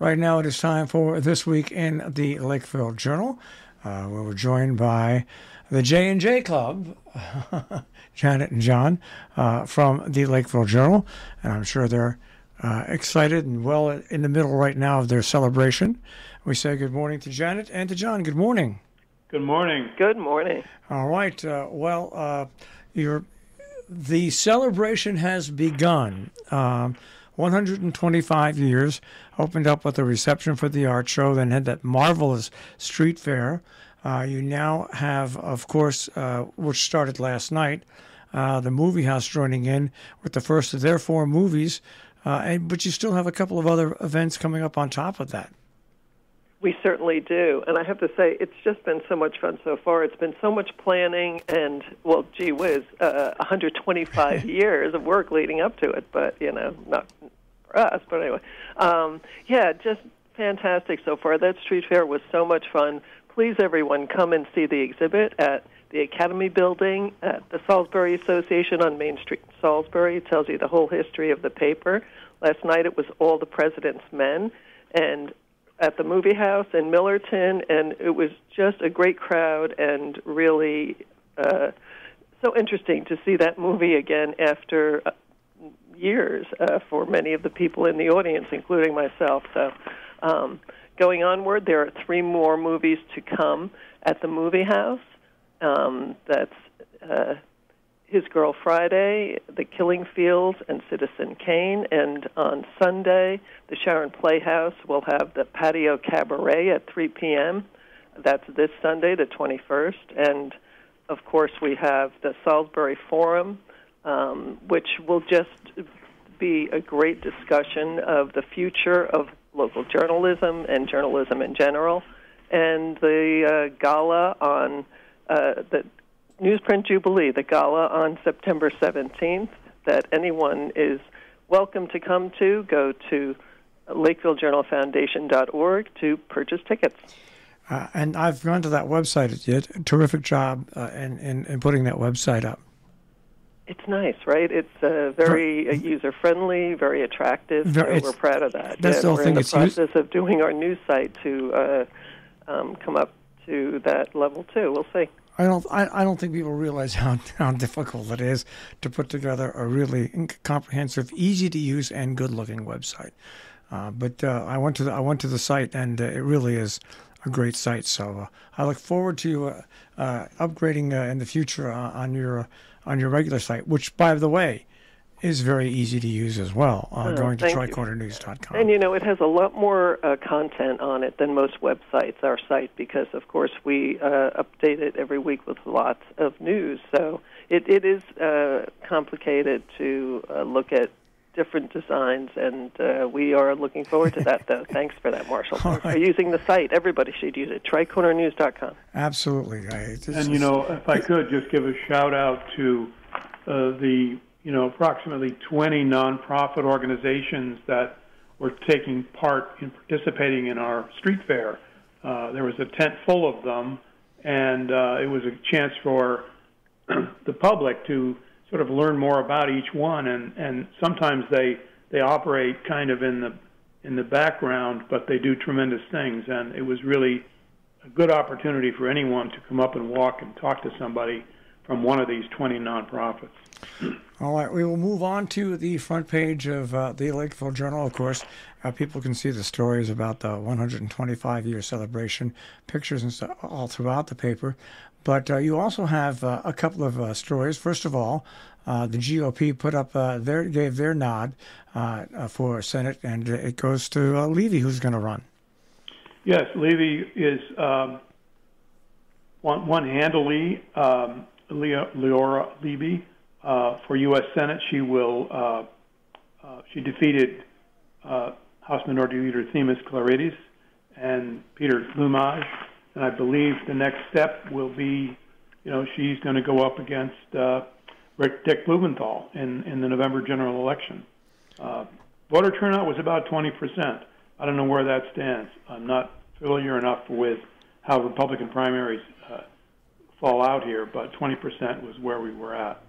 Right now, it is time for This Week in the Lakeville Journal, uh, where we're joined by the J and J Club, Janet and John, uh, from the Lakeville Journal, and I'm sure they're uh, excited and well in the middle right now of their celebration. We say good morning to Janet and to John. Good morning. Good morning. Good morning. All right. Uh, well, uh, your the celebration has begun. Um, 125 years, opened up with a reception for the art show, then had that marvelous street fair. Uh, you now have, of course, uh, which started last night, uh, the movie house joining in with the first of their four movies. Uh, and, but you still have a couple of other events coming up on top of that. We certainly do. And I have to say, it's just been so much fun so far. It's been so much planning and, well, gee whiz, uh, 125 years of work leading up to it. But, you know, not for us, but anyway. Um, yeah, just fantastic so far. That street fair was so much fun. Please, everyone, come and see the exhibit at the Academy Building at the Salisbury Association on Main Street in Salisbury. It tells you the whole history of the paper. Last night it was All the President's Men. And at the movie house in Millerton, and it was just a great crowd and really uh, so interesting to see that movie again after uh, years uh, for many of the people in the audience, including myself. So, um, going onward, there are three more movies to come at the movie house. Um, that's uh, his Girl Friday, The Killing Fields, and Citizen Kane. And on Sunday, the Sharon Playhouse will have the Patio Cabaret at 3 p.m. That's this Sunday, the 21st. And of course, we have the Salisbury Forum, um, which will just be a great discussion of the future of local journalism and journalism in general. And the uh, gala on uh, the Newsprint Jubilee, the gala on September 17th, that anyone is welcome to come to. Go to LakevilleJournalFoundation.org to purchase tickets. Uh, and I've gone to that website. It did a terrific job uh, in, in, in putting that website up. It's nice, right? It's uh, very uh, user friendly, very attractive. Very, so we're proud of that. That's the we're thing. in the it's process of doing our news site to uh, um, come up to that level too. We'll see. I don't. I, I don't think people realize how, how difficult it is to put together a really comprehensive, easy to use, and good looking website. Uh, but uh, I went to the I went to the site, and uh, it really is a great site. So uh, I look forward to uh, uh, upgrading in the future on your on your regular site, which, by the way, is very easy to use as well, uh, oh, going to tricornernews.com. And you know, it has a lot more uh, content on it than most websites, our site, because of course we uh, update it every week with lots of news. So it, it is uh, complicated to uh, look at different designs, and uh, we are looking forward to that, though. Thanks for that, Marshall. Right. For using the site. Everybody should use it. TricornerNews.com. Absolutely. and, you know, if I could just give a shout out to the you know, approximately 20 nonprofit organizations that were taking part in participating in our street fair. Uh, there was a tent full of them, and uh, it was a chance for the public to sort of learn more about each one. And, and sometimes they they operate kind of in the in the background, but they do tremendous things. And it was really a good opportunity for anyone to come up and walk and talk to somebody from one of these 20 nonprofits. All right, we will move on to the front page of uh, the Lakeville Journal. Of course, uh, people can see the stories about the 125 year celebration, pictures and stuff all throughout the paper. But uh, you also have uh, a couple of uh, stories. First of all, uh, the GOP put up their gave their nod for Senate, and it goes to Levy, who's going to run. Yes, Levy is um, one, one handily um, Leora Levy for U.S. Senate. She will. Uh, uh, she defeated uh, House Minority Leader Themis Klarides and Peter Lumaj, and I believe the next step will be, you know, she's going to go up against uh, Rick Dick Blumenthal in in the November general election. Uh, voter turnout was about 20 percent. I don't know where that stands. I'm not familiar enough with how Republican primaries uh, fall out here, but 20 percent was where we were at.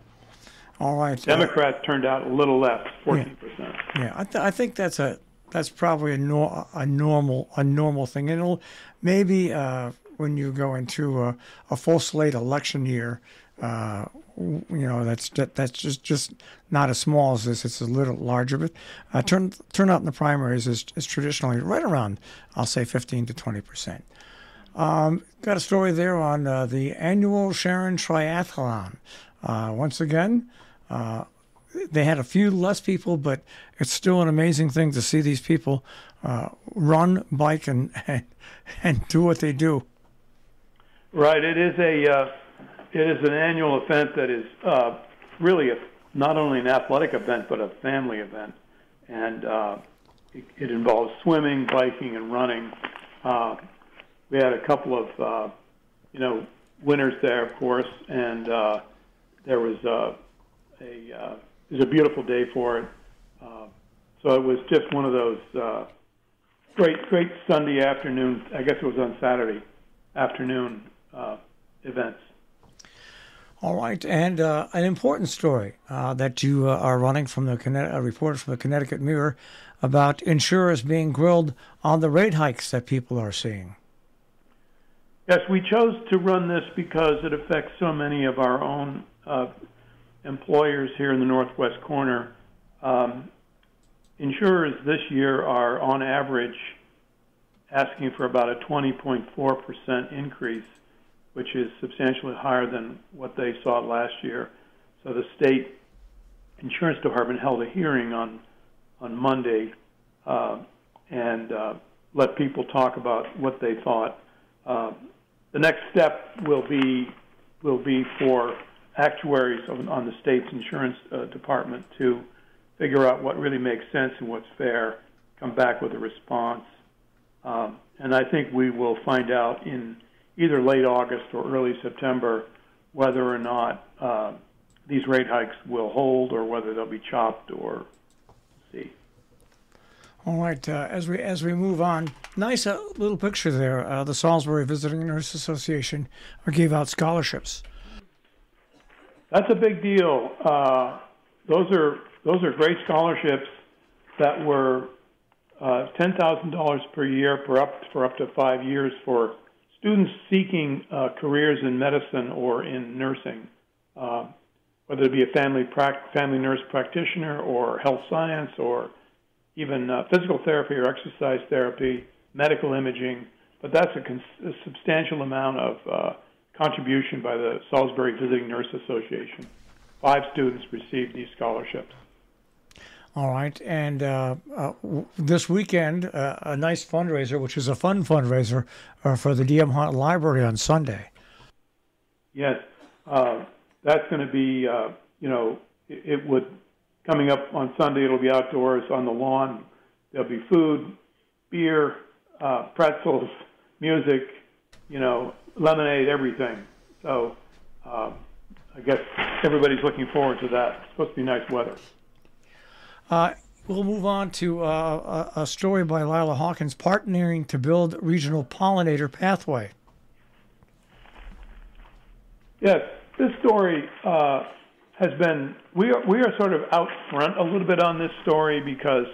All right. Democrats uh, turned out a little less, 14%. Yeah, yeah I, th- I think that's a that's probably a, nor- a normal a normal thing. And it'll maybe uh, when you go into a, a full slate election year, uh, you know that's that, that's just just not as small as this. It's a little larger, but uh, turn turnout in the primaries is, is traditionally right around I'll say 15 to 20 percent. Um, got a story there on uh, the annual Sharon Triathlon. Uh, once again, uh, they had a few less people, but it's still an amazing thing to see these people uh, run, bike, and, and, and do what they do. Right. It is a uh, it is an annual event that is uh, really a, not only an athletic event but a family event, and uh, it, it involves swimming, biking, and running. Uh, we had a couple of you know winners there, of course, and there was a uh, it was a beautiful day for it. Uh, so it was just one of those uh, great great Sunday afternoon. I guess it was on Saturday afternoon uh, events. All right, and uh, an important story uh, that you uh, are running from the Conne- a report from the Connecticut Mirror about insurers being grilled on the rate hikes that people are seeing. Yes, we chose to run this because it affects so many of our own uh, employers here in the northwest corner. Um, insurers this year are, on average, asking for about a 20.4% increase, which is substantially higher than what they saw last year. So the state insurance department held a hearing on on Monday uh, and uh, let people talk about what they thought. Uh, the next step will be will be for actuaries on, on the state's insurance uh, department to figure out what really makes sense and what's fair, come back with a response. Um, and I think we will find out in either late August or early September whether or not uh, these rate hikes will hold or whether they'll be chopped or see. All right, uh, as we as we move on, nice uh, little picture there. Uh, the Salisbury Visiting Nurse Association gave out scholarships. That's a big deal. Uh, those are those are great scholarships that were uh, ten thousand dollars per year for up for up to five years for students seeking uh, careers in medicine or in nursing, uh, whether it be a family family nurse practitioner or health science or even uh, physical therapy or exercise therapy, medical imaging. But that's a, cons- a substantial amount of uh, contribution by the Salisbury Visiting Nurse Association. Five students received these scholarships. All right, and uh, uh, this weekend, uh, a nice fundraiser, which is a fun fundraiser uh, for the DM Hunt Library on Sunday. Yes, uh, that's going to be, uh, you know, it, it would coming up on Sunday. It'll be outdoors on the lawn. There'll be food, beer, pretzels, music, you know, lemonade, everything. So um, I guess everybody's looking forward to that. It's supposed to be nice weather. Uh, we'll move on to uh, a, a, story by Leila Hawken, partnering to build regional pollinator pathway. Yes, this story uh, has been. We are we are sort of out front a little bit on this story because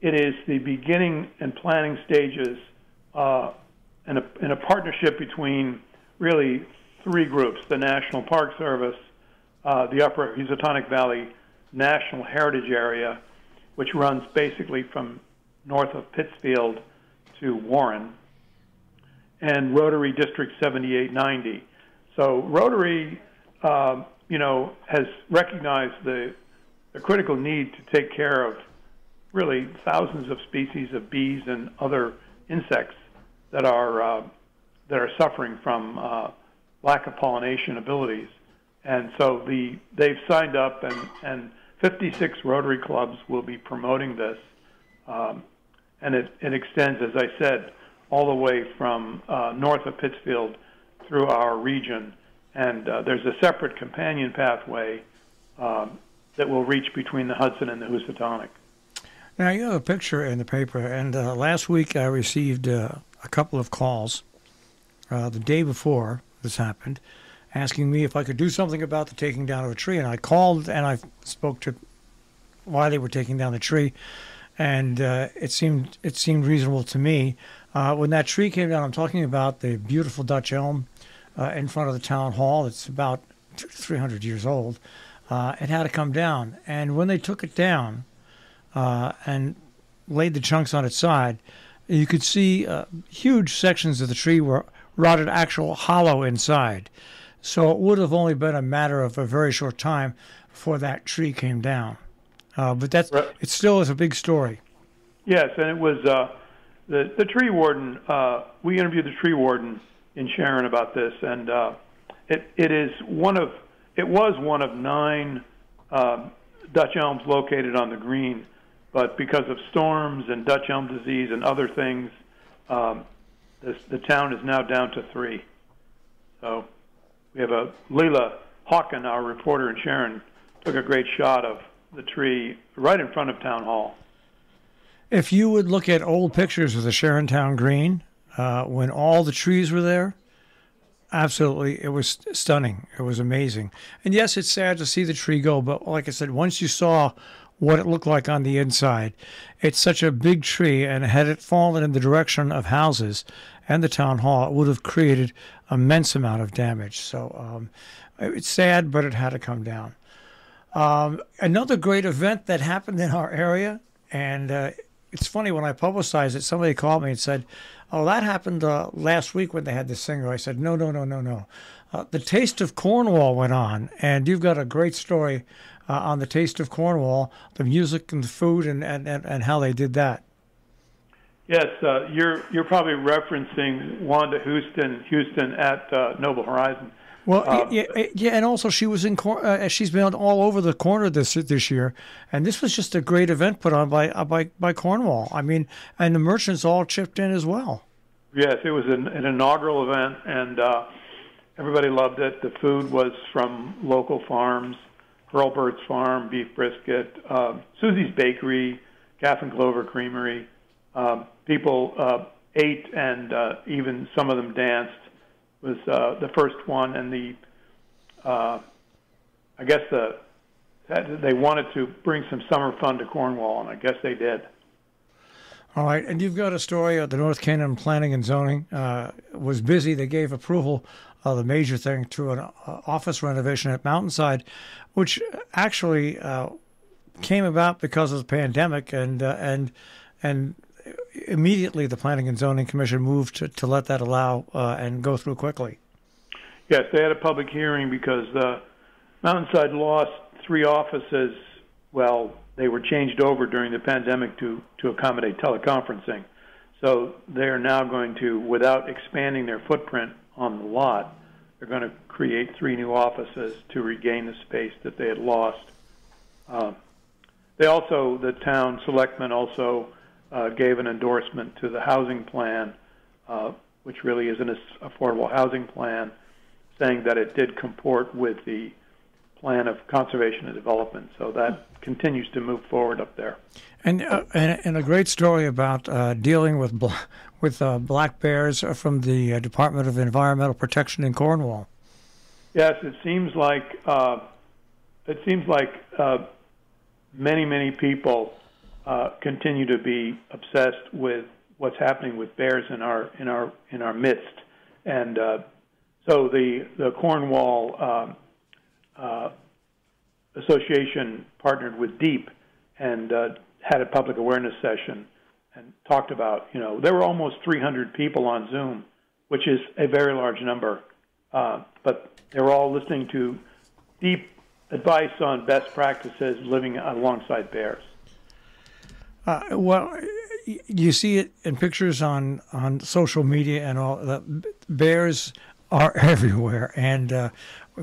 it is the beginning and planning stages uh, in a, in a partnership between really three groups: the National Park Service, uh, the Upper Housatonic Valley National Heritage Area, which runs basically from north of Pittsfield to Warren, and Rotary District 7890. So Rotary, uh, you know, has recognized the, the critical need to take care of really thousands of species of bees and other insects that are uh, that are suffering from uh, lack of pollination abilities. And so the they've signed up and and 56 Rotary clubs will be promoting this, um, and it, it extends, as I said, all the way from uh, north of Pittsfield through our region. And uh, there's a separate companion pathway um, that will reach between the Hudson and the Housatonic. Now, you have a picture in the paper, and uh, last week I received uh, a couple of calls uh, the day before this happened asking me if I could do something about the taking down of a tree. And I called and I spoke to why they were taking down the tree. and uh, it seemed it seemed reasonable to me. Uh, when that tree came down, I'm talking about the beautiful Dutch elm uh, in front of the town hall. It's about 300 years old. Uh, it had to come down, and when they took it down uh, and laid the chunks on its side, you could see uh, huge sections of the tree were rotted, actual hollow inside. So it would have only been a matter of a very short time before that tree came down. Uh, but that's Right. it. Still is a big story. Yes, and it was uh, the the tree warden. Uh, we interviewed the tree warden in Sharon about this, and uh, it it is one of it was one of nine um Dutch elms located on the green, but because of storms and Dutch elm disease and other things, um, this, the town is now down to three. So we have a Leila Hawken, our reporter in Sharon, took a great shot of the tree right in front of town hall. If you would look at old pictures of the Sharon Town Green, uh, when all the trees were there, absolutely, it was stunning. It was amazing. And yes, it's sad to see the tree go, but like I said, once you saw what it looked like on the inside, it's such a big tree, and had it fallen in the direction of houses and the town hall, it would have created immense amount of damage. So um, it's sad, but it had to come down. Um, another great event that happened in our area, and uh, it's funny when I publicized it, somebody called me and said, "Oh, that happened uh, last week when they had the singer." I said, "No, no, no, no, no. Uh, the Taste of Cornwall went on, and you've got a great story uh, on the Taste of Cornwall, the music and the food, and and, and, and how they did that." Yes, uh, you're you're probably referencing Wanda Houston Houston at uh, Noble Horizon. Well, Um, yeah, yeah, and also she was in. Cor- Uh, she's been all over the corner this this year, and this was just a great event put on by uh, by by Cornwall. I mean, and the merchants all chipped in as well. Yes, it was an, an inaugural event, and uh, everybody loved it. The food was from local farms, Hurlbert's Farm, beef brisket, uh, Susie's Bakery, Gaff and Clover Creamery. Um, people uh, ate, and uh, even some of them danced. Was uh, the first one, and the uh, I guess the they wanted to bring some summer fun to Cornwall, and I guess they did. All right, and you've got a story of the North Canaan Planning and Zoning uh, was busy. They gave approval of the major thing to an uh, office renovation at Mountainside, which actually uh, came about because of the pandemic, and uh, and and immediately the Planning and Zoning Commission moved to, to let that allow uh, and go through quickly. Yes, they had a public hearing because Mountainside lost three offices. Well, they were changed over during the pandemic to, to accommodate teleconferencing. So they're now going to, without expanding their footprint on the lot, they're going to create three new offices to regain the space that they had lost. Uh, they also, the town selectmen also uh, gave an endorsement to the housing plan, uh, which really is an affordable housing plan, saying that it did comport with the plan of conservation and development. So that continues to move forward up there. And uh, and, and a great story about uh, dealing with bl- with uh, black bears from the uh, Department of Environmental Protection in Cornwall. Yes, it seems like uh, it seems like uh, many many people uh, continue to be obsessed with what's happening with bears in our in our in our midst, and uh, so the the Cornwall um, uh, Association partnered with DEEP and uh, had a public awareness session and talked about you know there were almost 300 people on Zoom, which is a very large number, uh, but they were all listening to DEEP advice on best practices living alongside bears. Uh, well, you see it in pictures on, on social media and all. The bears are everywhere, and uh,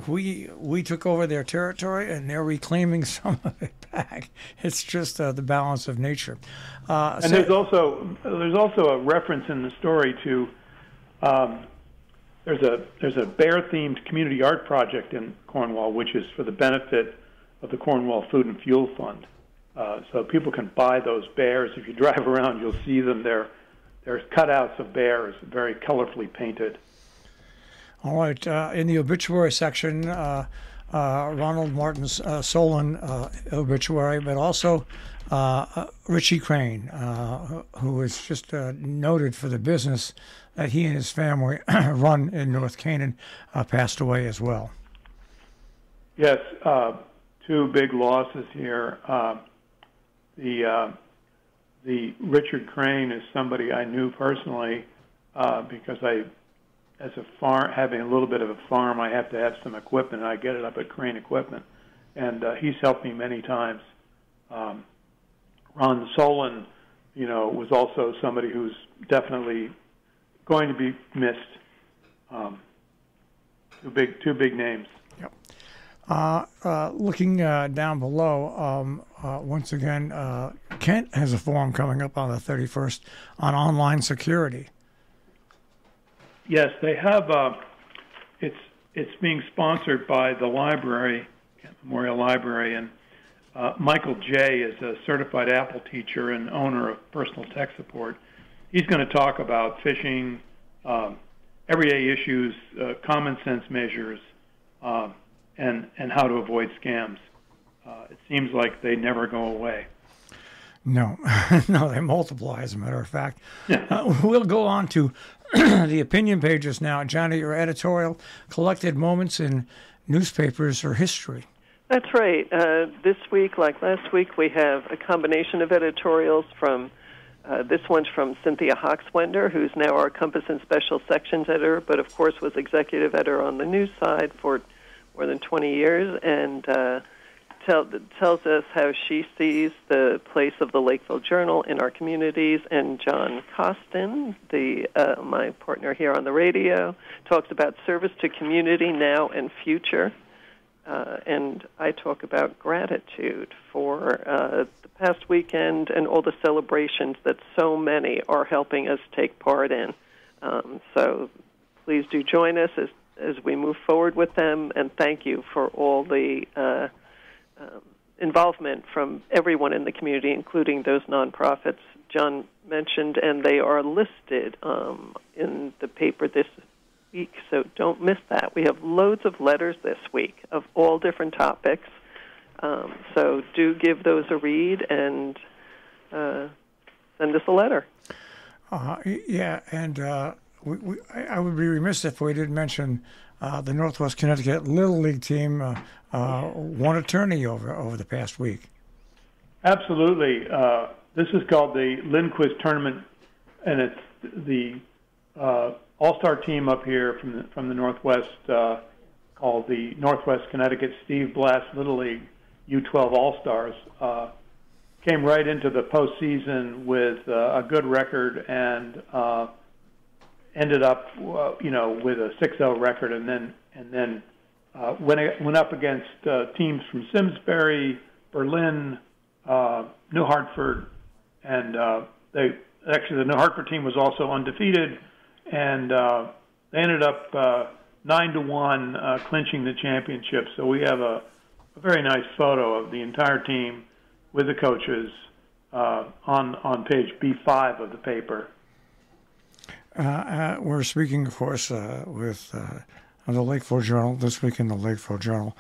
we we took over their territory, and they're reclaiming some of it back. It's just uh, the balance of nature. Uh, And so- there's also there's also a reference in the story to um, there's a there's a bear themed community art project in Cornwall, which is for the benefit of the Cornwall Food and Fuel Fund. Uh, so people can buy those bears. If you drive around, you'll see them. They're there's cutouts of bears, very colorfully painted. All right. Uh, in the obituary section, uh, uh, Ronald Martin's uh, Solon uh, obituary, but also Richie Crane, uh, who is just noted for the business that he and his family run in North Canaan, passed away as well. Yes, two big losses here. The the Richard Crane is somebody I knew personally because I as a farm, having a little bit of a farm, I have to have some equipment. and I get it up at Crane Equipment, and uh, he's helped me many times. Um, Ron Solon, you know, was also somebody who's definitely going to be missed. Um, two big, two big names. Yep. Uh, uh, looking uh, down below, um, uh, once again, uh, Kent has a forum coming up on the 31st on online security. Yes, they have. Uh, it's it's being sponsored by the library, Memorial Library, and uh, Michael Jay is a certified Apple teacher and owner of Personal Tech Support. He's going to talk about phishing, um, everyday issues, uh, common sense measures, um, and and how to avoid scams. Uh, it seems like they never go away. No, no, they multiply. As a matter of fact, yeah. uh, we'll go on to the opinion pages now. Johnny, your editorial collected moments in newspapers or history. That's right. Uh, this week, like last week, we have a combination of editorials from. Uh, this one's from Cynthia Hochswender, who's now our Compass and Special Sections editor, but of course was executive editor on the news side for more than 20 years, and uh, tell, tells us how she sees the place of the Lakeville Journal in our communities. And John Coston, the uh, my partner here on the radio, talks about service to community now and future. Uh, and I talk about gratitude for uh, the past weekend and all the celebrations that so many are helping us take part in. Um, so please do join us as as we move forward with them, and thank you for all the uh, um, involvement from everyone in the community, including those nonprofits John mentioned, and they are listed um, in the paper this week, so don't miss that. We have loads of letters this week of all different topics, um, so do give those a read and uh, send us a letter. Uh, yeah, and uh, we, we, I would be remiss if we didn't mention uh, the Northwest Connecticut Little League team uh, uh, won a tourney over over the past week. Absolutely. Uh, this is called the Lindquist Tournament, and it's the uh, all-star team up here from the, from the Northwest called the Northwest Connecticut Steve Blast Little League U12 All-Stars. came right into the postseason with a good record and ended up, uh, you know, with a 6-0 record, and then and then uh, went went up against uh, teams from Simsbury, Berlin, uh, New Hartford, and uh, they actually the New Hartford team was also undefeated, and uh, they ended up uh, nine to one uh, clinching the championship. So we have a, a very nice photo of the entire team with the coaches uh, on on page B5 of the paper. Uh, uh, we're speaking, of course, uh, with the Lakeville Journal this week in the Lakeville Journal.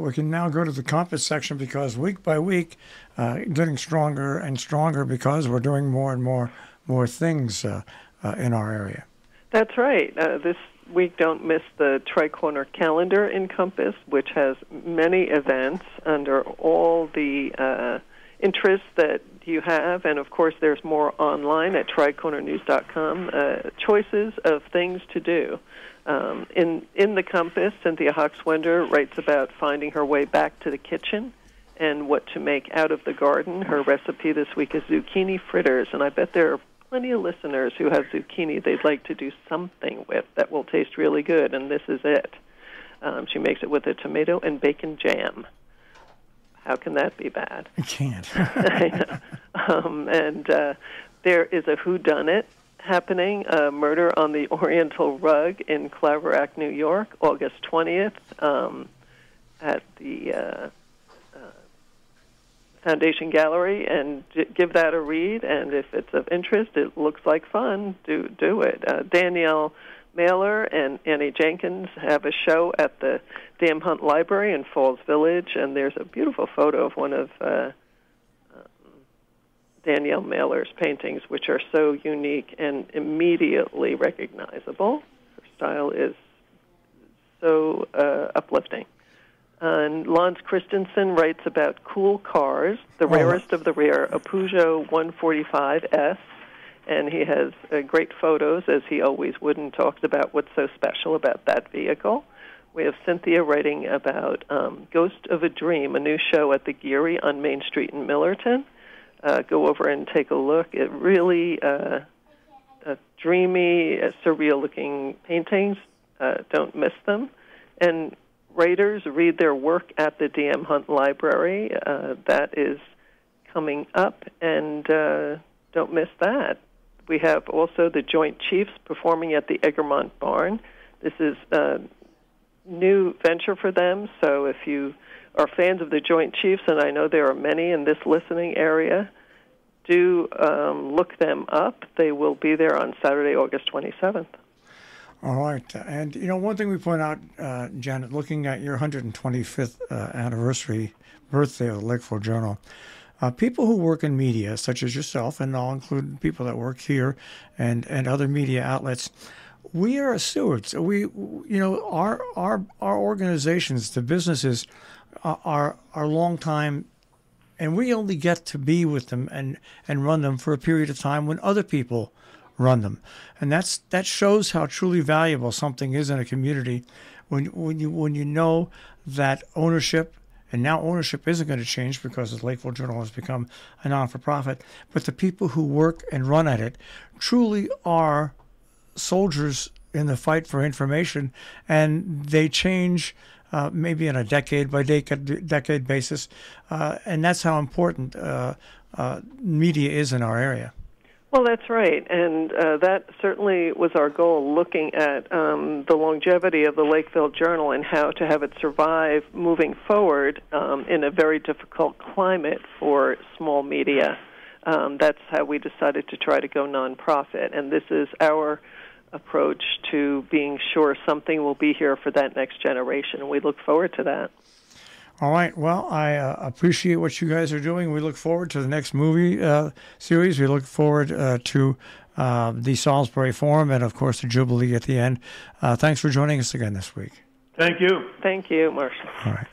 we can now go to the compass section because week by week, getting stronger and stronger because we're doing more and more more things in our area. That's right. this week, don't miss the Tri-Corner calendar in Compass, which has many events under all the uh, interests that you have, and of course, there's more online at tricornernews.com. Uh, choices of things to do. Um, in in the compass, Cynthia Hochswender writes about finding her way back to the kitchen and what to make out of the garden. Her recipe this week is zucchini fritters, and I bet there are plenty of listeners who have zucchini they'd like to do something with that will taste really good, and this is it. Um, she makes it with a tomato and bacon jam. How can that be bad? It can't. um, and uh, there is a who done it happening, a murder on the Oriental Rug in Claverack, New York, August 20th, um, at the uh, uh, Foundation Gallery, and give that a read. And if it's of interest, it looks like fun. Do do it. Uh, Danielle Mailer and Annie Jenkins have a show at the DM Hunt Library in Falls Village, and there's a beautiful photo of one of uh, um, Danielle Mailer's paintings, which are so unique and immediately recognizable. Her style is so uh, uplifting. And Lance Christensen writes about cool cars, the Oh. rarest of the rare, a Peugeot 145S, and he has uh, great photos, as he always would, and talks about what's so special about that vehicle. We have Cynthia writing about um, Ghost of a Dream, a new show at the Geary on Main Street in Millerton. Uh, go over and take a look. It really uh, dreamy, uh, surreal-looking paintings. Uh, don't miss them. And writers read their work at the DM Hunt Library. Uh, that is coming up, and uh, don't miss that. We have also the Joint Chiefs performing at the Egremont Barn. This is a new venture for them, so if you are fans of the Joint Chiefs, and I know there are many in this listening area, do um, look them up. They will be there on Saturday, August 27th. All right. And, you know, one thing we point out, uh, Janet, looking at your 125th uh, anniversary birthday of the Lakeville Journal, uh, people who work in media, such as yourself, and I'll include people that work here and, and other media outlets, we are stewards. We, you know, our our our organizations, the businesses, are are, are long time, and we only get to be with them and and run them for a period of time when other people run them, and that's that shows how truly valuable something is in a community when when you when you know that ownership. And now ownership isn't going to change because the Lakeville Journal has become a non-for-profit. But the people who work and run at it truly are soldiers in the fight for information, and they change uh, maybe on a decade by decade, decade basis, uh, and that's how important uh, uh, media is in our area. Well, that's right, and uh, that certainly was our goal, looking at um, the longevity of the Lakeville Journal and how to have it survive moving forward um, in a very difficult climate for small media. Um, that's how we decided to try to go nonprofit, and this is our approach to being sure something will be here for that next generation, and we look forward to that. All right. Well, I uh, appreciate what you guys are doing. We look forward to the next movie uh, series. We look forward uh, to uh, the Salisbury Forum and, of course, the Jubilee at the end. Uh, thanks for joining us again this week. Thank you. Thank you, Marshall. All right.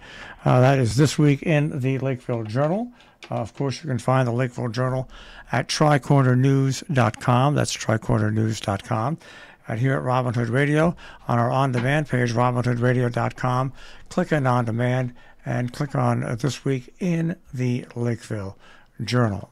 Uh, that is this week in the Lakeville Journal. Uh, of course, you can find the Lakeville Journal at tricornernews.com. That's tricornernews.com. And here at Robin Hood Radio, on our on demand page, robinhoodradio.com, click on on demand and click on uh, This Week in the Lakeville Journal.